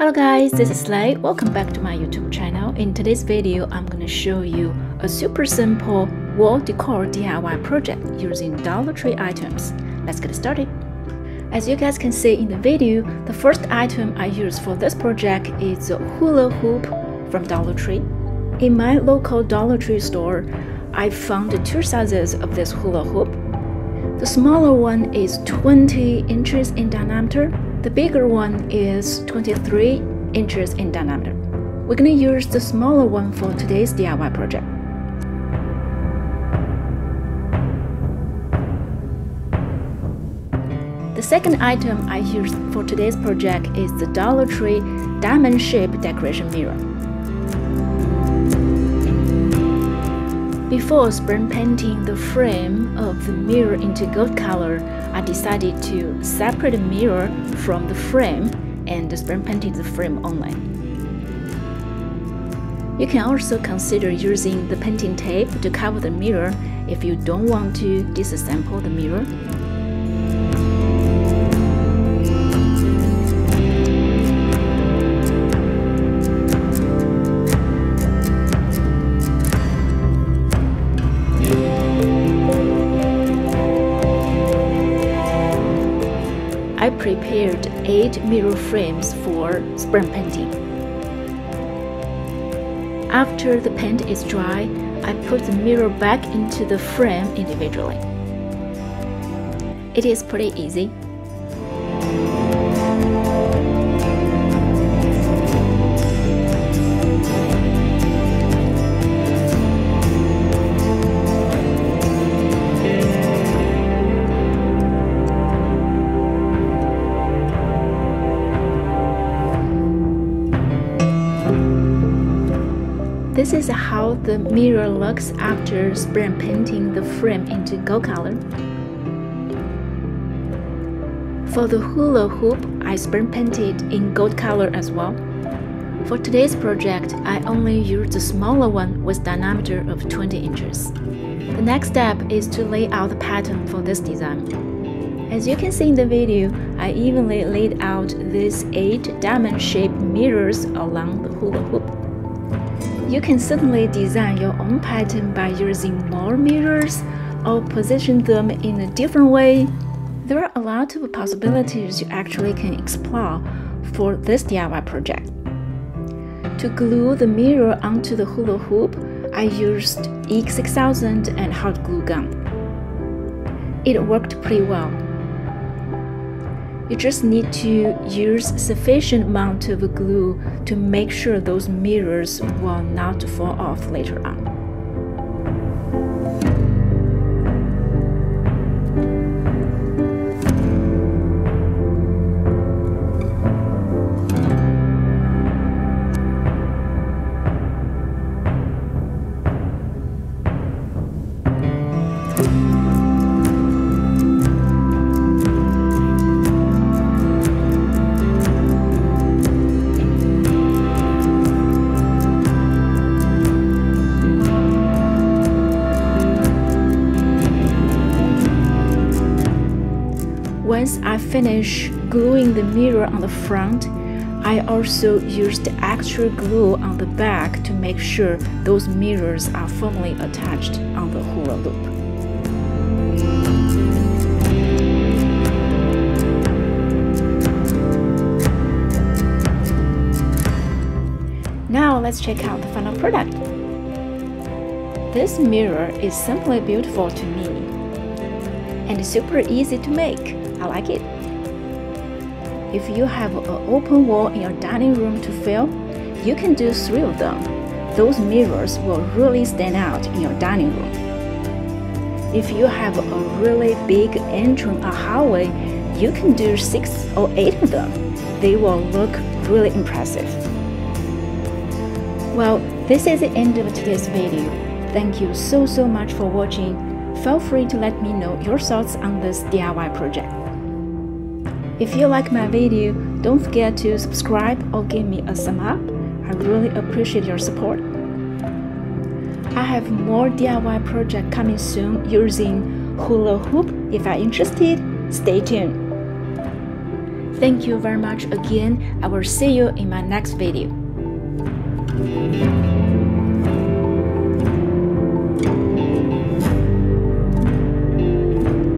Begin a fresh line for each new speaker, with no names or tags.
Hello guys, this is Lei. Welcome back to my YouTube channel. In today's video, I'm going to show you a super simple wall decor DIY project using Dollar Tree items. Let's get started. As you guys can see in the video, the first item I use for this project is a hula hoop from Dollar Tree. In my local Dollar Tree store, I found two sizes of this hula hoop. The smaller one is 20 inches in diameter the bigger one is 23 inches in diameter. We're going to use the smaller one for today's DIY project. The second item I used for today's project is the Dollar Tree diamond shaped decoration mirror. Before spray painting the frame of the mirror into gold color, I decided to separate the mirror from the frame and spray painted the frame only. You can also consider using the painting tape to cover the mirror if you don't want to disassemble the mirror. I prepared 8 mirror frames for spray painting. After the paint is dry, I put the mirror back into the frame individually. It is pretty easy. This is how the mirror looks after spray painting the frame into gold color. For the hula hoop, I spray painted in gold color as well. For today's project, I only used the smaller one with diameter of 20 inches. The next step is to lay out the pattern for this design. As you can see in the video, I evenly laid out these 8 diamond-shaped mirrors along the hula hoop. You can certainly design your own pattern by using more mirrors or position them in a different way. There are a lot of possibilities you actually can explore for this DIY project. To glue the mirror onto the hula hoop, I used E6000 and hot glue gun. It worked pretty well. You just need to use sufficient amount of glue to make sure those mirrors will not fall off later on. Once I finish gluing the mirror on the front, I also used extra glue on the back to make sure those mirrors are firmly attached on the hula hoop. Now let's check out the final product. This mirror is simply beautiful to me and super easy to make. I like it. If you have an open wall in your dining room to fill, you can do three of them. Those mirrors will really stand out in your dining room. If you have a really big entrance or hallway, you can do six or eight of them. They will look really impressive. Well, this is the end of today's video. Thank you so so much for watching. Feel free to let me know your thoughts on this DIY project. If you like my video, don't forget to subscribe or give me a thumb up. I really appreciate your support. I have more DIY project coming soon using hula hoop. If you're interested, stay tuned. Thank you very much again. I will see you in my next video.